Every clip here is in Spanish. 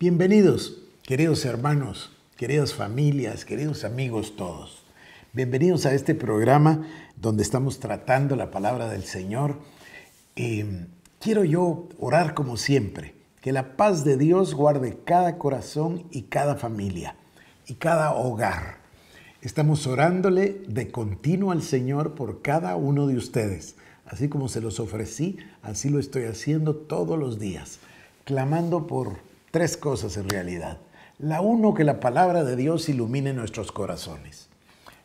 Bienvenidos, queridos hermanos, queridas familias, queridos amigos todos. Bienvenidos a este programa donde estamos tratando la palabra del Señor. Eh, quiero yo orar como siempre, que la paz de Dios guarde cada corazón y cada familia y cada hogar. Estamos orándole de continuo al Señor por cada uno de ustedes. Así como se los ofrecí, así lo estoy haciendo todos los días, clamando por tres cosas en realidad. La uno, que la palabra de Dios ilumine nuestros corazones.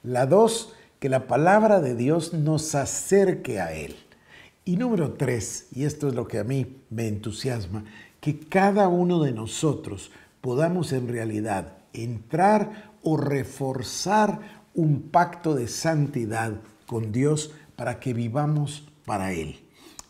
La dos, que la palabra de Dios nos acerque a Él. Y número tres, y esto es lo que a mí me entusiasma, que cada uno de nosotros podamos en realidad entrar o reforzar un pacto de santidad con Dios para que vivamos para Él.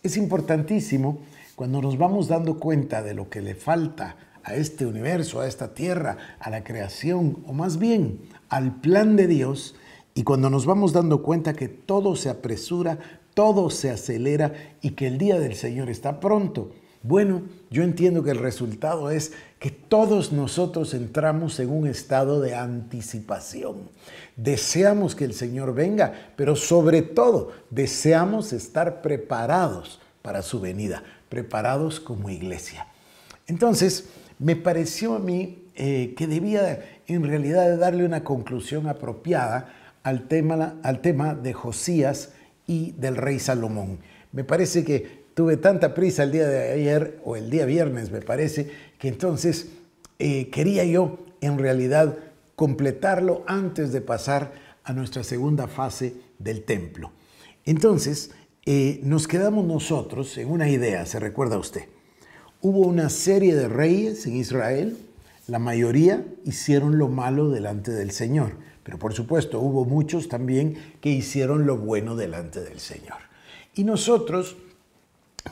Es importantísimo cuando nos vamos dando cuenta de lo que le falta a este universo, a esta tierra, a la creación, o más bien al plan de Dios, y cuando nos vamos dando cuenta que todo se apresura, todo se acelera y que el día del Señor está pronto. Bueno, yo entiendo que el resultado es que todos nosotros entramos en un estado de anticipación. Deseamos que el Señor venga, pero sobre todo deseamos estar preparados para su venida, preparados como iglesia. Entonces, me pareció a mí eh, que debía en realidad darle una conclusión apropiada al tema, al tema de Josías y del rey Salomón. Me parece que tuve tanta prisa el día de ayer o el día viernes, me parece, que entonces eh, quería yo en realidad completarlo antes de pasar a nuestra segunda fase del templo. Entonces, eh, nos quedamos nosotros en una idea, se recuerda usted. Hubo una serie de reyes en Israel, la mayoría hicieron lo malo delante del Señor, pero por supuesto hubo muchos también que hicieron lo bueno delante del Señor. Y nosotros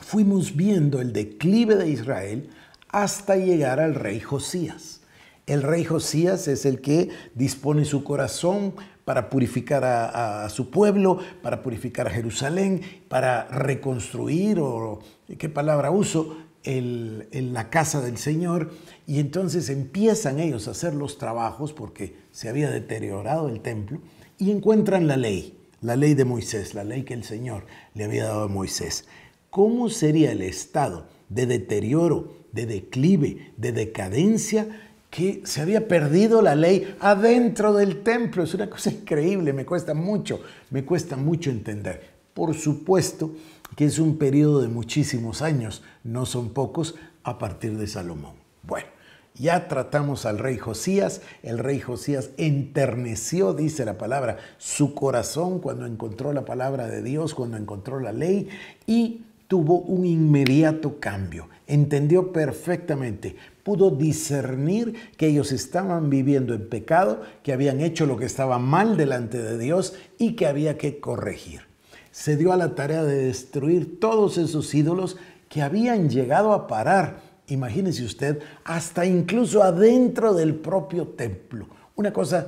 fuimos viendo el declive de Israel hasta llegar al rey Josías. El rey Josías es el que dispone su corazón para purificar a, su pueblo, para purificar a Jerusalén, para reconstruir, o qué palabra uso, en la casa del Señor y entonces empiezan ellos a hacer los trabajos porque se había deteriorado el templo y encuentran la ley, la ley de Moisés, la ley que el Señor le había dado a Moisés. ¿Cómo sería el estado de deterioro, de declive, de decadencia que se había perdido la ley adentro del templo? Es una cosa increíble, me cuesta mucho, me cuesta mucho entender. Por supuesto, que es un periodo de muchísimos años, no son pocos, a partir de Salomón. Bueno, ya tratamos al rey Josías, el rey Josías enterneció, dice la palabra, su corazón cuando encontró la palabra de Dios, cuando encontró la ley y tuvo un inmediato cambio. Entendió perfectamente, pudo discernir que ellos estaban viviendo en pecado, que habían hecho lo que estaba mal delante de Dios y que había que corregir se dio a la tarea de destruir todos esos ídolos que habían llegado a parar, imagínese usted, hasta incluso adentro del propio templo. Una cosa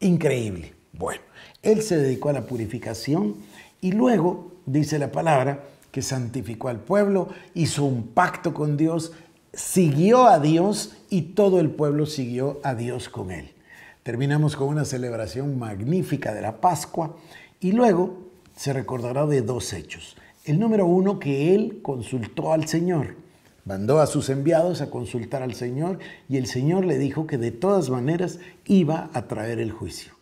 increíble. Bueno, él se dedicó a la purificación y luego, dice la palabra, que santificó al pueblo, hizo un pacto con Dios, siguió a Dios y todo el pueblo siguió a Dios con él. Terminamos con una celebración magnífica de la Pascua y luego se recordará de dos hechos. El número uno, que él consultó al Señor. Mandó a sus enviados a consultar al Señor y el Señor le dijo que de todas maneras iba a traer el juicio.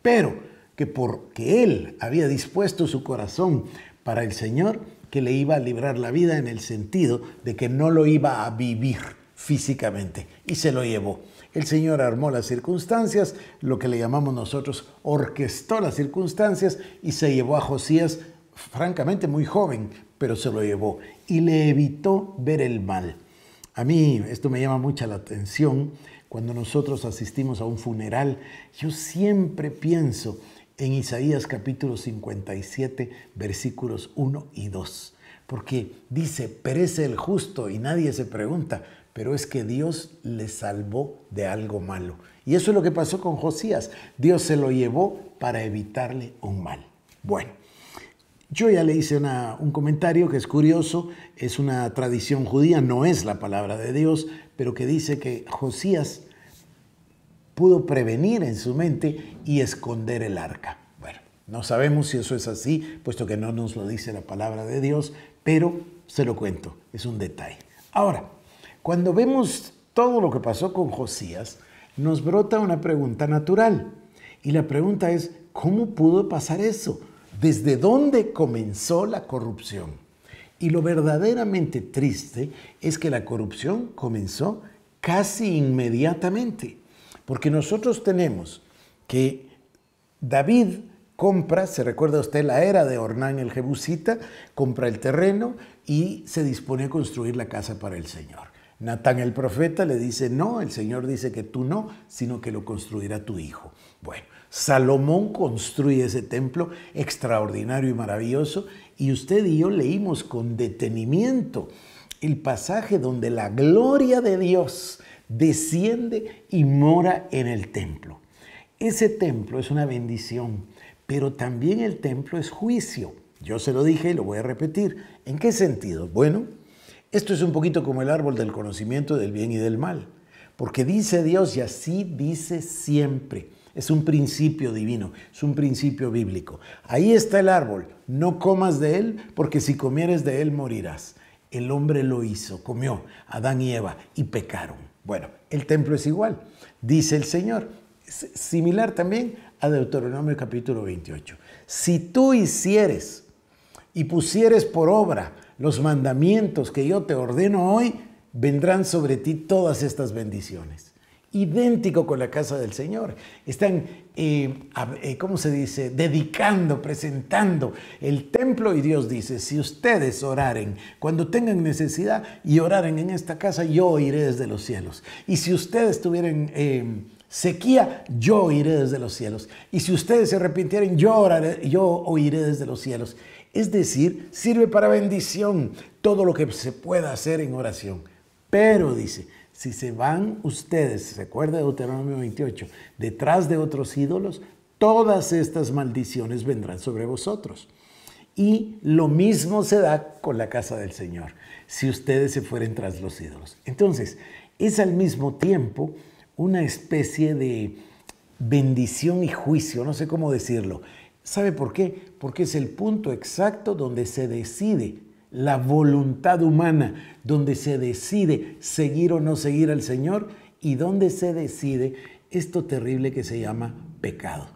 Pero que porque él había dispuesto su corazón para el Señor, que le iba a librar la vida en el sentido de que no lo iba a vivir físicamente y se lo llevó. El Señor armó las circunstancias, lo que le llamamos nosotros, orquestó las circunstancias y se llevó a Josías, francamente muy joven, pero se lo llevó y le evitó ver el mal. A mí esto me llama mucha la atención. Cuando nosotros asistimos a un funeral, yo siempre pienso en Isaías capítulo 57, versículos 1 y 2, porque dice, perece el justo y nadie se pregunta, pero es que Dios le salvó de algo malo. Y eso es lo que pasó con Josías. Dios se lo llevó para evitarle un mal. Bueno, Yo ya le hice un comentario que es curioso, es una tradición judía, no es la palabra de Dios, pero que dice que Josías pudo prevenir en su mente y esconder el arca. Bueno, no sabemos si eso es así, puesto que no nos lo dice la palabra de Dios, pero se lo cuento, es un detalle. Ahora, cuando vemos todo lo que pasó con Josías, nos brota una pregunta natural. Y la pregunta es, ¿cómo pudo pasar eso? ¿Desde dónde comenzó la corrupción? Y lo verdaderamente triste es que la corrupción comenzó casi inmediatamente. Porque nosotros tenemos que David compra, se recuerda usted la era de Ornán el Jebusita, compra el terreno y se dispone a construir la casa para el Señor. Natán el profeta le dice, no, el Señor dice que tú no, sino que lo construirá tu hijo. Bueno, Salomón construye ese templo extraordinario y maravilloso y usted y yo leímos con detenimiento el pasaje donde la gloria de Dios desciende y mora en el templo. Ese templo es una bendición, pero también el templo es juicio. Yo se lo dije y lo voy a repetir. ¿En qué sentido? Bueno, esto es un poquito como el árbol del conocimiento del bien y del mal, porque dice Dios y así dice siempre. Es un principio divino, es un principio bíblico. Ahí está el árbol, no comas de él, porque si comieres de él morirás. El hombre lo hizo, comió, Adán y Eva, y pecaron. Bueno, el templo es igual, dice el Señor. Similar también a Deuteronomio capítulo 28. Si tú hicieres y pusieres por obra los mandamientos que yo te ordeno hoy, vendrán sobre ti todas estas bendiciones. Idéntico con la casa del Señor. Están, eh, eh, ¿cómo se dice?, dedicando, presentando el templo y Dios dice, si ustedes oraren cuando tengan necesidad y oraren en esta casa, yo oiré desde los cielos. Y si ustedes tuvieran... Eh, sequía, yo oiré desde los cielos. Y si ustedes se arrepintieren, yo, oraré, yo oiré desde los cielos. Es decir, sirve para bendición todo lo que se pueda hacer en oración. Pero dice, si se van ustedes, se acuerda de Deuteronomio 28, detrás de otros ídolos, todas estas maldiciones vendrán sobre vosotros. Y lo mismo se da con la casa del Señor, si ustedes se fueren tras los ídolos. Entonces, es al mismo tiempo una especie de bendición y juicio, no sé cómo decirlo. ¿Sabe por qué? Porque es el punto exacto donde se decide la voluntad humana, donde se decide seguir o no seguir al Señor y donde se decide esto terrible que se llama pecado.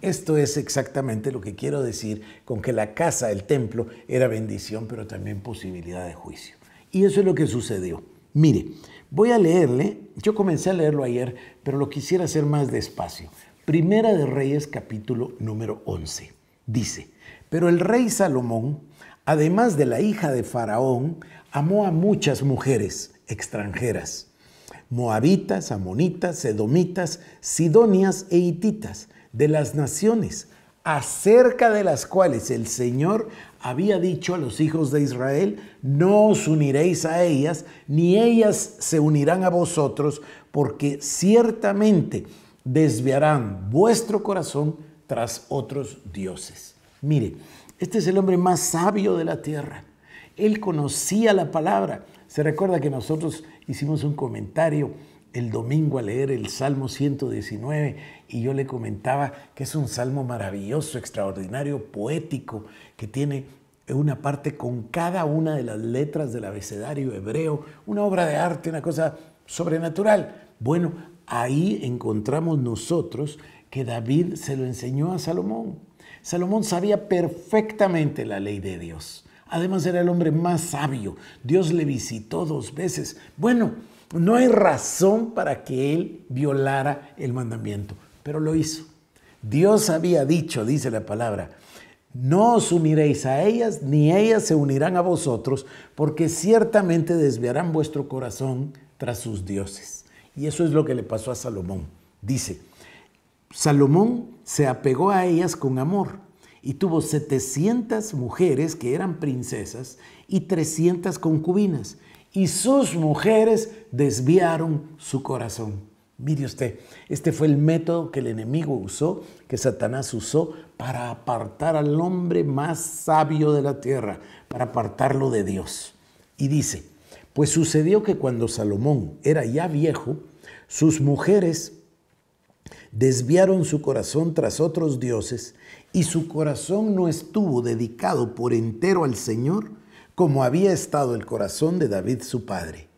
Esto es exactamente lo que quiero decir con que la casa, el templo, era bendición, pero también posibilidad de juicio. Y eso es lo que sucedió. Mire, voy a leerle, yo comencé a leerlo ayer, pero lo quisiera hacer más despacio. Primera de Reyes capítulo número 11. Dice, pero el rey Salomón, además de la hija de Faraón, amó a muchas mujeres extranjeras, moabitas, amonitas, sedomitas, sidonias e hititas, de las naciones, acerca de las cuales el Señor había dicho a los hijos de Israel, no os uniréis a ellas, ni ellas se unirán a vosotros, porque ciertamente desviarán vuestro corazón tras otros dioses. Mire, este es el hombre más sabio de la tierra. Él conocía la palabra. Se recuerda que nosotros hicimos un comentario el domingo a leer el Salmo 119 y yo le comentaba que es un salmo maravilloso, extraordinario, poético, que tiene una parte con cada una de las letras del abecedario hebreo, una obra de arte, una cosa sobrenatural. Bueno, ahí encontramos nosotros que David se lo enseñó a Salomón. Salomón sabía perfectamente la ley de Dios. Además era el hombre más sabio. Dios le visitó dos veces. Bueno, no hay razón para que él violara el mandamiento, pero lo hizo. Dios había dicho, dice la palabra, no os uniréis a ellas, ni ellas se unirán a vosotros, porque ciertamente desviarán vuestro corazón tras sus dioses. Y eso es lo que le pasó a Salomón. Dice, Salomón se apegó a ellas con amor y tuvo 700 mujeres que eran princesas y 300 concubinas. Y sus mujeres desviaron su corazón. Mire usted, este fue el método que el enemigo usó, que Satanás usó para apartar al hombre más sabio de la tierra, para apartarlo de Dios. Y dice, pues sucedió que cuando Salomón era ya viejo, sus mujeres desviaron su corazón tras otros dioses y su corazón no estuvo dedicado por entero al Señor como había estado el corazón de David su padre.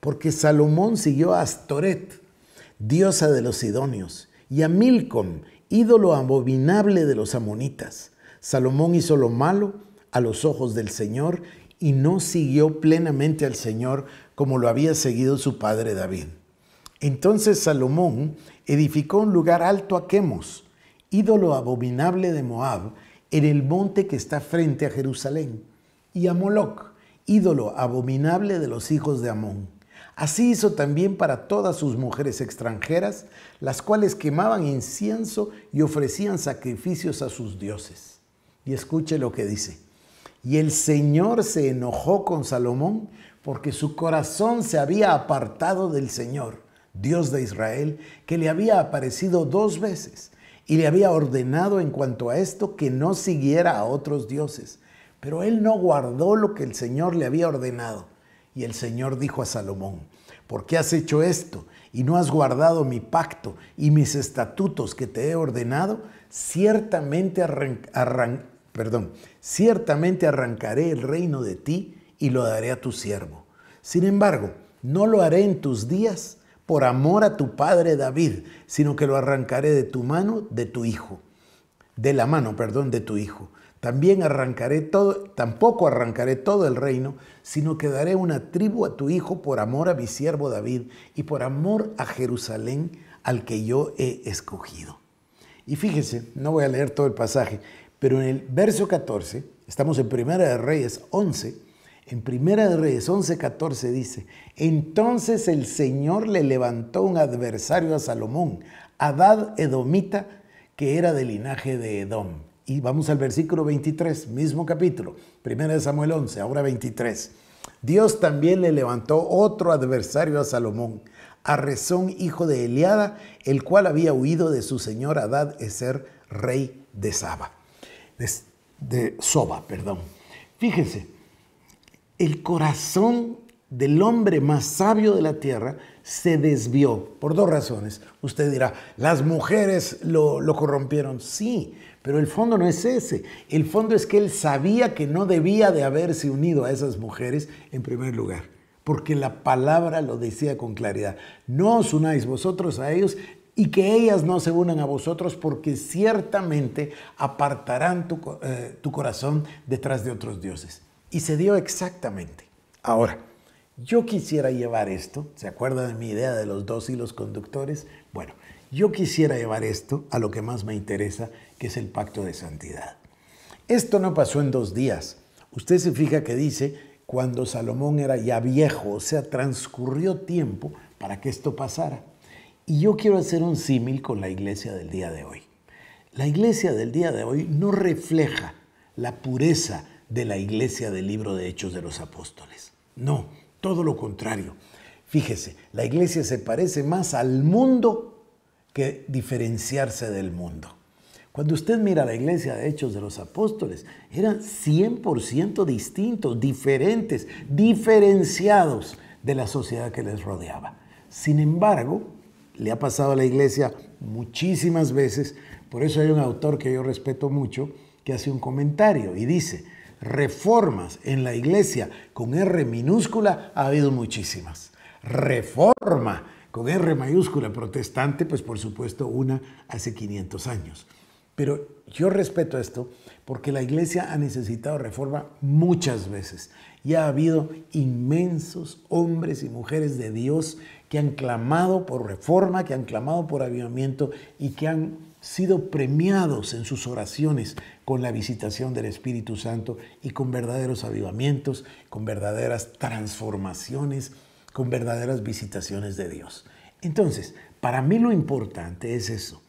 Porque Salomón siguió a Astoret, diosa de los Sidonios, y a Milcom, ídolo abominable de los amonitas. Salomón hizo lo malo a los ojos del Señor y no siguió plenamente al Señor como lo había seguido su padre David. Entonces Salomón edificó un lugar alto a Quemos, ídolo abominable de Moab, en el monte que está frente a Jerusalén, y a Moloc, ídolo abominable de los hijos de Amón. Así hizo también para todas sus mujeres extranjeras, las cuales quemaban incienso y ofrecían sacrificios a sus dioses. Y escuche lo que dice. Y el Señor se enojó con Salomón porque su corazón se había apartado del Señor, Dios de Israel, que le había aparecido dos veces y le había ordenado en cuanto a esto que no siguiera a otros dioses. Pero él no guardó lo que el Señor le había ordenado. Y el Señor dijo a Salomón, ¿por qué has hecho esto y no has guardado mi pacto y mis estatutos que te he ordenado? Ciertamente arran perdón, ciertamente arrancaré el reino de ti y lo daré a tu siervo. Sin embargo, no lo haré en tus días por amor a tu padre David, sino que lo arrancaré de tu mano, de tu hijo, de la mano, perdón, de tu hijo. También arrancaré todo, tampoco arrancaré todo el reino, sino que daré una tribu a tu hijo por amor a mi siervo David y por amor a Jerusalén al que yo he escogido. Y fíjese, no voy a leer todo el pasaje, pero en el verso 14, estamos en Primera de Reyes 11, en Primera de Reyes 11, 14 dice, entonces el Señor le levantó un adversario a Salomón, Adad Edomita, que era del linaje de Edom. Y vamos al versículo 23, mismo capítulo, Primera de Samuel 11, ahora 23. Dios también le levantó otro adversario a Salomón, a Rezón, hijo de Eliada, el cual había huido de su señor Adad Eser, rey de Saba de, Soba, perdón. Fíjense, el corazón del hombre más sabio de la tierra se desvió por dos razones. Usted dirá, las mujeres lo, corrompieron. Sí, pero el fondo no es ese. El fondo es que él sabía que no debía de haberse unido a esas mujeres en primer lugar. Porque la palabra lo decía con claridad. No os unáis vosotros a ellos y que ellas no se unan a vosotros porque ciertamente apartarán eh, tu, corazón detrás de otros dioses. Y se dio exactamente. Ahora, yo quisiera llevar esto, ¿se acuerda de mi idea de los dos hilos conductores? Bueno, yo quisiera llevar esto a lo que más me interesa, que es el pacto de santidad. Esto no pasó en dos días. Usted se fija que dice cuando Salomón era ya viejo, o sea, transcurrió tiempo para que esto pasara. Y yo quiero hacer un símil con la iglesia del día de hoy. La iglesia del día de hoy no refleja la pureza de la iglesia del libro de Hechos de los Apóstoles. No, todo lo contrario. Fíjese, la iglesia se parece más al mundo que diferenciarse del mundo. Cuando usted mira la iglesia de Hechos de los Apóstoles, eran 100% distintos, diferentes, diferenciados de la sociedad que les rodeaba. Sin embargo, le ha pasado a la iglesia muchísimas veces, por eso hay un autor que yo respeto mucho que hace un comentario y dice, reformas en la iglesia con R minúscula ha habido muchísimas. Reforma con R mayúscula protestante, pues por supuesto una hace 500 años. Pero yo respeto esto porque la iglesia ha necesitado reforma muchas veces y ha habido inmensos hombres y mujeres de Dios que han clamado por reforma, que han clamado por avivamiento y que han sido premiados en sus oraciones con la visitación del Espíritu Santo y con verdaderos avivamientos, con verdaderas transformaciones, con verdaderas visitaciones de Dios. Entonces, para mí lo importante es eso.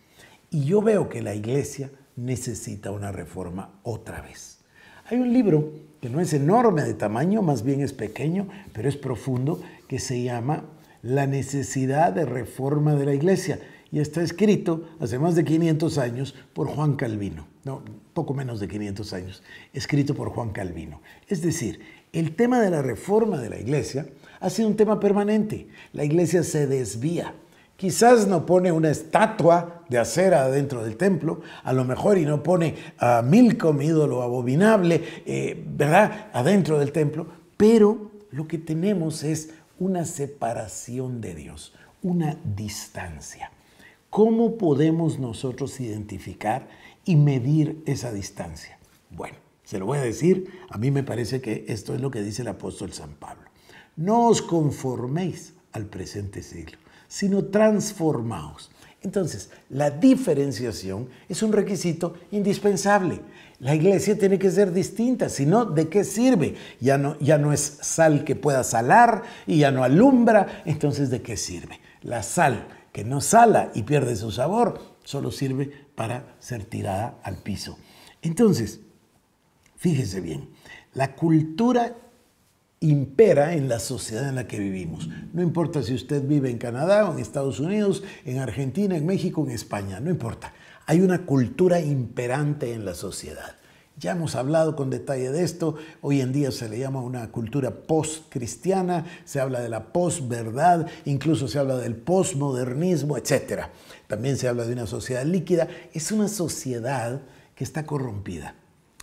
Y yo veo que la iglesia necesita una reforma otra vez. Hay un libro que no es enorme de tamaño, más bien es pequeño, pero es profundo, que se llama la necesidad de reforma de la iglesia. Y está escrito hace más de 500 años por Juan Calvino, no, poco menos de 500 años, escrito por Juan Calvino. Es decir, el tema de la reforma de la iglesia ha sido un tema permanente. La iglesia se desvía. Quizás no pone una estatua de acera dentro del templo, a lo mejor y no pone a Milcom, ídolo abominable, eh, ¿verdad?, adentro del templo, pero lo que tenemos es una separación de Dios, una distancia. ¿Cómo podemos nosotros identificar y medir esa distancia? Bueno, se lo voy a decir, a mí me parece que esto es lo que dice el apóstol San Pablo. No os conforméis al presente siglo, sino transformaos. Entonces, la diferenciación es un requisito indispensable. La iglesia tiene que ser distinta, si no, ¿de qué sirve? Ya no, ya no es sal que pueda salar y ya no alumbra, entonces ¿de qué sirve? La sal que no sala y pierde su sabor, solo sirve para ser tirada al piso. Entonces, fíjese bien, la cultura impera en la sociedad en la que vivimos. No importa si usted vive en Canadá o en Estados Unidos, en Argentina, en México, en España, no importa. Hay una cultura imperante en la sociedad. Ya hemos hablado con detalle de esto. Hoy en día se le llama una cultura post-cristiana, se habla de la post-verdad, incluso se habla del postmodernismo, etc. También se habla de una sociedad líquida. Es una sociedad que está corrompida.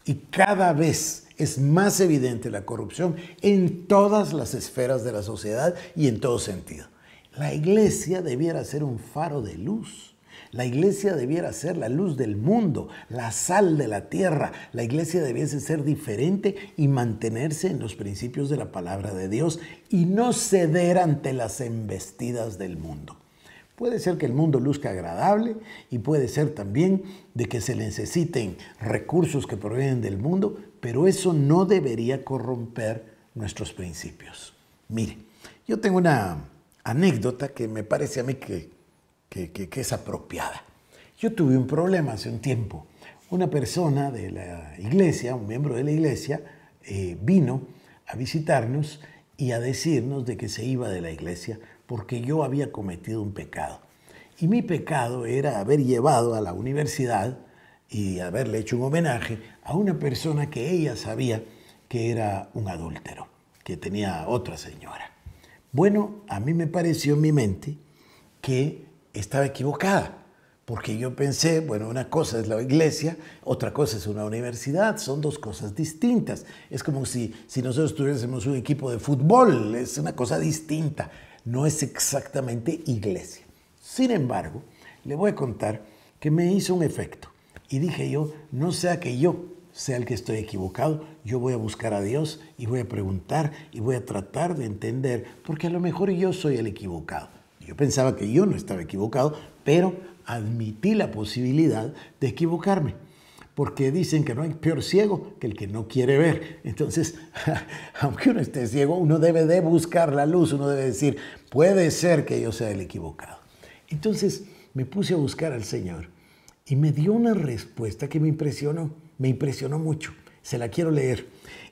Y cada vez es más evidente la corrupción en todas las esferas de la sociedad y en todo sentido. La iglesia debiera ser un faro de luz la iglesia debiera ser la luz del mundo, la sal de la tierra. La iglesia debiese ser diferente y mantenerse en los principios de la palabra de Dios y no ceder ante las embestidas del mundo. Puede ser que el mundo luzca agradable y puede ser también de que se necesiten recursos que provienen del mundo, pero eso no debería corromper nuestros principios. Mire, yo tengo una anécdota que me parece a mí que que, es apropiada. Yo tuve un problema hace un tiempo. Una persona de la iglesia, un miembro de la iglesia, eh, vino a visitarnos y a decirnos de que se iba de la iglesia porque yo había cometido un pecado. Y mi pecado era haber llevado a la universidad y haberle hecho un homenaje a una persona que ella sabía que era un adúltero, que tenía otra señora. Bueno, a mí me pareció en mi mente que estaba equivocada, porque yo pensé, bueno, una cosa es la iglesia, otra cosa es una universidad, son dos cosas distintas. Es como si, si nosotros tuviésemos un equipo de fútbol, es una cosa distinta, no es exactamente iglesia. Sin embargo, le voy a contar que me hizo un efecto y dije yo, no sea que yo sea el que estoy equivocado, yo voy a buscar a Dios y voy a preguntar y voy a tratar de entender, porque a lo mejor yo soy el equivocado. Yo pensaba que yo no estaba equivocado, pero admití la posibilidad de equivocarme. Porque dicen que no hay peor ciego que el que no quiere ver. Entonces, aunque uno esté ciego, uno debe de buscar la luz, uno debe decir, puede ser que yo sea el equivocado. Entonces me puse a buscar al Señor y me dio una respuesta que me impresionó, me impresionó mucho. Se la quiero leer.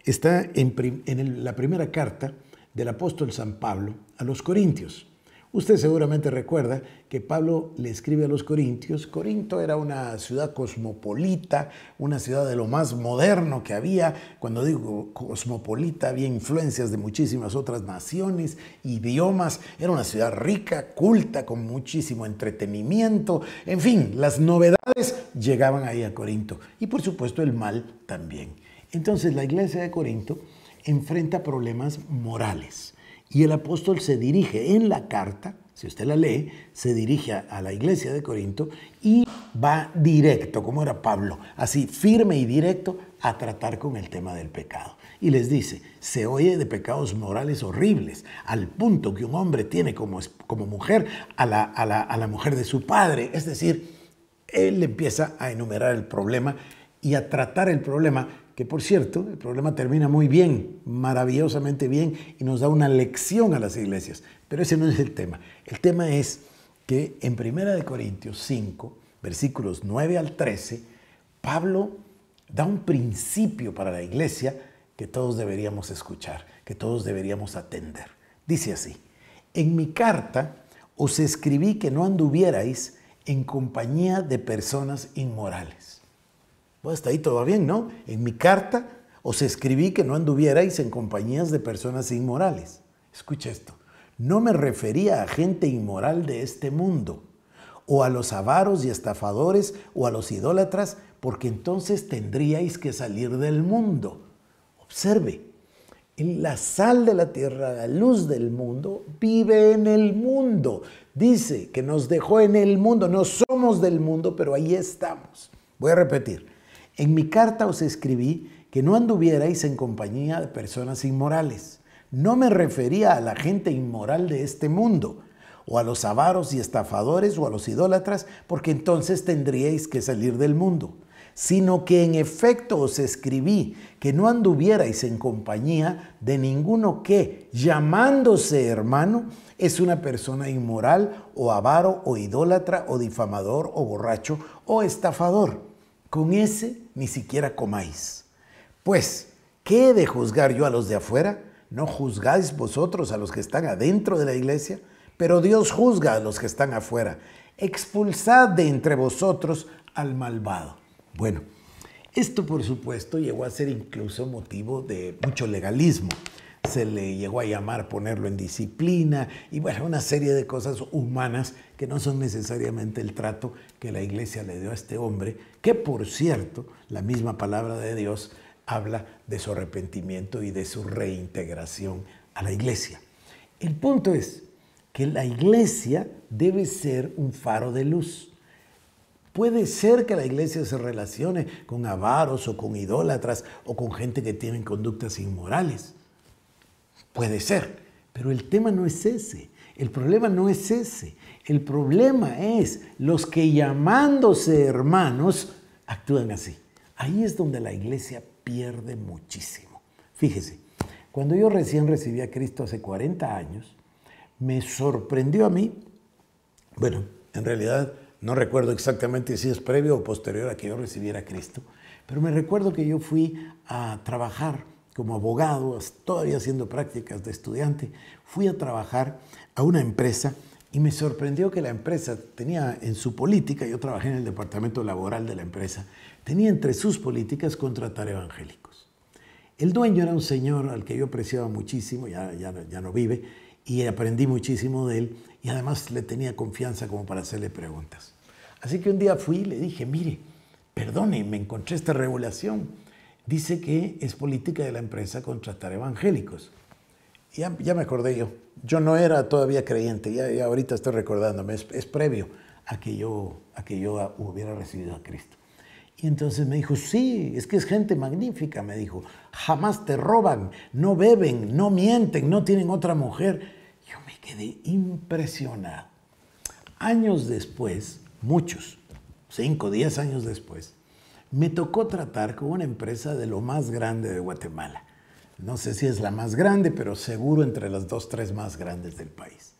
Está en la primera carta del apóstol San Pablo a los Corintios. Usted seguramente recuerda que Pablo le escribe a los Corintios. Corinto era una ciudad cosmopolita, una ciudad de lo más moderno que había. Cuando digo cosmopolita, había influencias de muchísimas otras naciones, idiomas. Era una ciudad rica, culta, con muchísimo entretenimiento. En fin, las novedades llegaban ahí a Corinto. Y por supuesto el mal también. Entonces la iglesia de Corinto enfrenta problemas morales y el apóstol se dirige en la carta, si usted la lee, se dirige a la iglesia de Corinto y va directo, como era Pablo, así firme y directo a tratar con el tema del pecado. Y les dice, se oye de pecados morales horribles, al punto que un hombre tiene como, como mujer a la, a, la, a la mujer de su padre. Es decir, él empieza a enumerar el problema y a tratar el problema que por cierto, el problema termina muy bien, maravillosamente bien, y nos da una lección a las iglesias. Pero ese no es el tema. El tema es que en 1 Corintios 5, versículos 9 al 13, Pablo da un principio para la iglesia que todos deberíamos escuchar, que todos deberíamos atender. Dice así, en mi carta os escribí que no anduvierais en compañía de personas inmorales. Pues hasta ahí todo bien, ¿no? En mi carta os escribí que no anduvierais en compañías de personas inmorales. Escucha esto. No me refería a gente inmoral de este mundo, o a los avaros y estafadores, o a los idólatras, porque entonces tendríais que salir del mundo. Observe, la sal de la tierra, la luz del mundo, vive en el mundo. Dice que nos dejó en el mundo, no somos del mundo, pero ahí estamos. Voy a repetir. En mi carta os escribí que no anduvierais en compañía de personas inmorales. No me refería a la gente inmoral de este mundo, o a los avaros y estafadores, o a los idólatras, porque entonces tendríais que salir del mundo sino que en efecto os escribí que no anduvierais en compañía de ninguno que, llamándose hermano, es una persona inmoral o avaro o idólatra o difamador o borracho o estafador. Con ese ni siquiera comáis. Pues, ¿qué he de juzgar yo a los de afuera? ¿No juzgáis vosotros a los que están adentro de la iglesia? Pero Dios juzga a los que están afuera. Expulsad de entre vosotros al malvado. Bueno, esto por supuesto llegó a ser incluso motivo de mucho legalismo. Se le llegó a llamar ponerlo en disciplina y bueno, una serie de cosas humanas que no son necesariamente el trato que la iglesia le dio a este hombre, que por cierto, la misma palabra de Dios habla de su arrepentimiento y de su reintegración a la iglesia. El punto es que la iglesia debe ser un faro de luz. Puede ser que la iglesia se relacione con avaros o con idólatras o con gente que tiene conductas inmorales. Puede ser, pero el tema no es ese. El problema no es ese. El problema es los que llamándose hermanos actúan así. Ahí es donde la iglesia pierde muchísimo. Fíjese, cuando yo recién recibí a Cristo hace 40 años, me sorprendió a mí, bueno, en realidad no recuerdo exactamente si es previo o posterior a que yo recibiera a Cristo, pero me recuerdo que yo fui a trabajar como abogado, todavía haciendo prácticas de estudiante, fui a trabajar a una empresa y me sorprendió que la empresa tenía en su política, yo trabajé en el departamento laboral de la empresa, tenía entre sus políticas contratar evangélicos. El dueño era un señor al que yo apreciaba muchísimo, ya, ya, ya no vive, y aprendí muchísimo de él y además le tenía confianza como para hacerle preguntas. Así que un día fui y le dije, mire, perdone, me encontré esta regulación. Dice que es política de la empresa contratar evangélicos. Ya, ya me acordé yo. Yo no era todavía creyente, ya, ahorita estoy recordándome, es, es, previo a que, yo, a que yo hubiera recibido a Cristo. Y entonces me dijo, sí, es que es gente magnífica, me dijo, jamás te roban, no beben, no mienten, no tienen otra mujer quedé impresionado. Años después, muchos, cinco, diez años después, me tocó tratar con una empresa de lo más grande de Guatemala. No sé si es la más grande, pero seguro entre las dos, tres más grandes del país.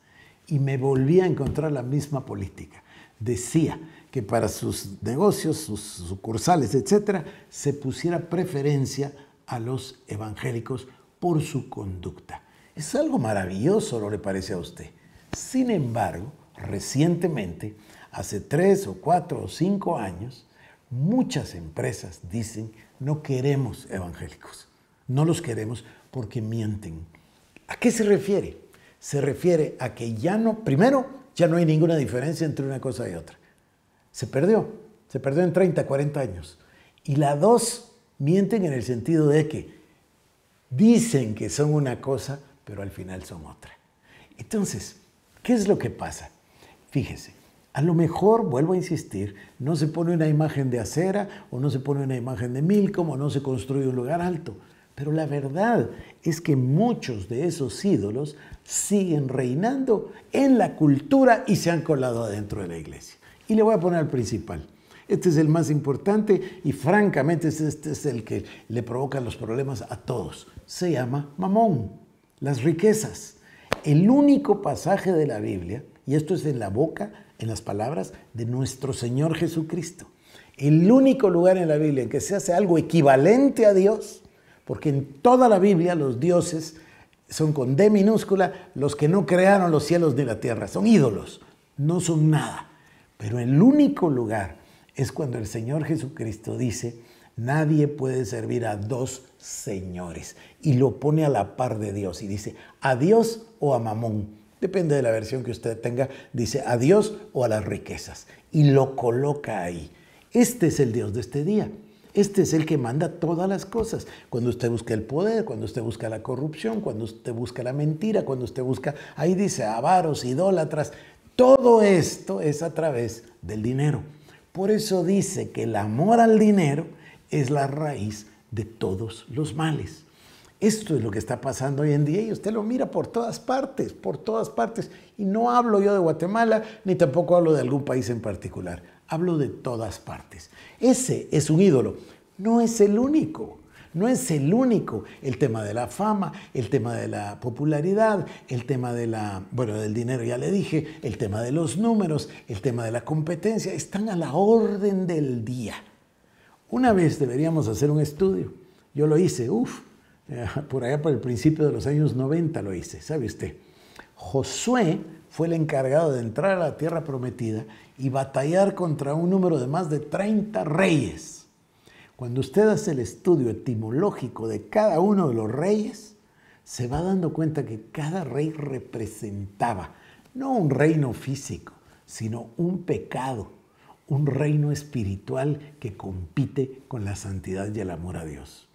Y me volví a encontrar la misma política. Decía que para sus negocios, sus sucursales, etcétera, se pusiera preferencia a los evangélicos por su conducta. Es algo maravilloso, ¿no le parece a usted? Sin embargo, recientemente, hace tres o cuatro o cinco años, muchas empresas dicen no queremos evangélicos. No los queremos porque mienten. ¿A qué se refiere? Se refiere a que ya no, primero, ya no hay ninguna diferencia entre una cosa y otra. Se perdió, se perdió en 30, 40 años. Y la dos, mienten en el sentido de que dicen que son una cosa, pero al final son otra. Entonces, ¿qué es lo que pasa? Fíjese, a lo mejor, vuelvo a insistir, no se pone una imagen de acera o no se pone una imagen de Milcom o no se construye un lugar alto. Pero la verdad es que muchos de esos ídolos siguen reinando en la cultura y se han colado adentro de la iglesia. Y le voy a poner al principal. Este es el más importante y francamente este es el que le provoca los problemas a todos. Se llama mamón las riquezas. El único pasaje de la Biblia, y esto es en la boca, en las palabras de nuestro Señor Jesucristo, el único lugar en la Biblia en que se hace algo equivalente a Dios, porque en toda la Biblia los dioses son con D minúscula los que no crearon los cielos ni la tierra, son ídolos, no son nada. Pero el único lugar es cuando el Señor Jesucristo dice, nadie puede servir a dos señores. Y lo pone a la par de Dios y dice, a Dios o a Mamón. Depende de la versión que usted tenga, dice a Dios o a las riquezas. Y lo coloca ahí. Este es el Dios de este día. Este es el que manda todas las cosas. Cuando usted busca el poder, cuando usted busca la corrupción, cuando usted busca la mentira, cuando usted busca, ahí dice avaros, idólatras, todo esto es a través del dinero. Por eso dice que el amor al dinero es la raíz de todos los males. Esto es lo que está pasando hoy en día y usted lo mira por todas partes, por todas partes. Y no hablo yo de Guatemala, ni tampoco hablo de algún país en particular. Hablo de todas partes. Ese es un ídolo. No es el único. No es el único. El tema de la fama, el tema de la popularidad, el tema de la, bueno, del dinero ya le dije, el tema de los números, el tema de la competencia, están a la orden del día. Una vez deberíamos hacer un estudio. Yo lo hice, uff, por allá por el principio de los años 90 lo hice, ¿sabe usted? Josué fue el encargado de entrar a la tierra prometida y batallar contra un número de más de 30 reyes. Cuando usted hace el estudio etimológico de cada uno de los reyes, se va dando cuenta que cada rey representaba no un reino físico, sino un pecado, un reino espiritual que compite con la santidad y el amor a Dios.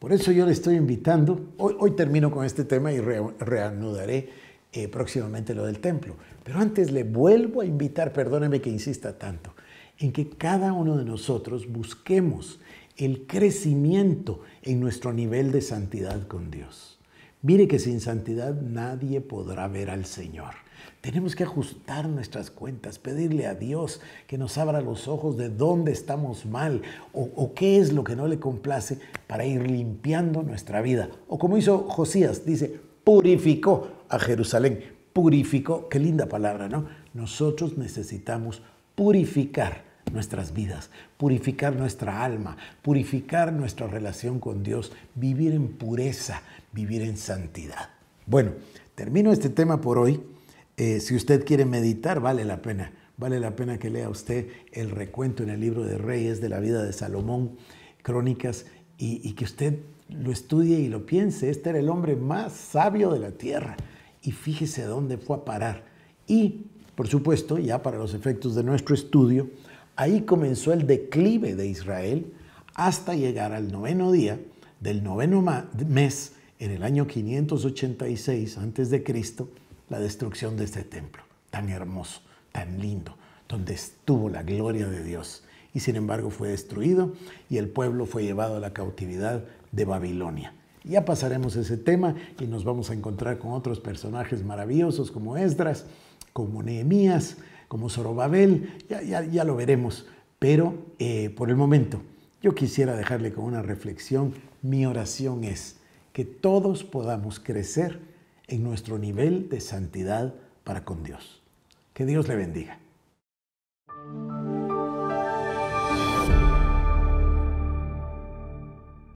Por eso yo le estoy invitando, hoy, termino con este tema y reanudaré eh, próximamente lo del templo, pero antes le vuelvo a invitar, perdóneme que insista tanto, en que cada uno de nosotros busquemos el crecimiento en nuestro nivel de santidad con Dios. Mire que sin santidad nadie podrá ver al Señor. Tenemos que ajustar nuestras cuentas, pedirle a Dios que nos abra los ojos de dónde estamos mal o, qué es lo que no le complace para ir limpiando nuestra vida. O como hizo Josías, dice, purificó a Jerusalén. Purificó, qué linda palabra, ¿no? Nosotros necesitamos purificar nuestras vidas, purificar nuestra alma, purificar nuestra relación con Dios, vivir en pureza, vivir en santidad. Bueno, termino este tema por hoy eh, si usted quiere meditar, vale la pena. Vale la pena que lea usted el recuento en el libro de Reyes de la vida de Salomón, Crónicas, y, y que usted lo estudie y lo piense. Este era el hombre más sabio de la tierra. Y fíjese dónde fue a parar. Y, por supuesto, ya para los efectos de nuestro estudio, ahí comenzó el declive de Israel hasta llegar al noveno día del noveno mes en el año 586 a.C., la destrucción de este templo, tan hermoso, tan lindo, donde estuvo la gloria de Dios. Y sin embargo fue destruido y el pueblo fue llevado a la cautividad de Babilonia. Ya pasaremos ese tema y nos vamos a encontrar con otros personajes maravillosos como Esdras, como Nehemías, como Zorobabel, ya, ya, lo veremos. Pero eh, por el momento yo quisiera dejarle con una reflexión. Mi oración es que todos podamos crecer en nuestro nivel de santidad para con Dios. Que Dios le bendiga.